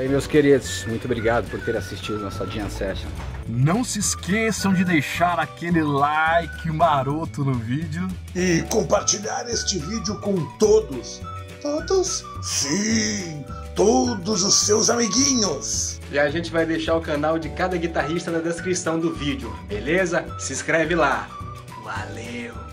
aí, meus queridos, muito obrigado por ter assistido nossa Jam Session. Não se esqueçam de deixar aquele like maroto no vídeo. E compartilhar este vídeo com todos. Todos? Sim! Todos os seus amiguinhos! E a gente vai deixar o canal de cada guitarrista na descrição do vídeo, beleza? Se inscreve lá! Valeu!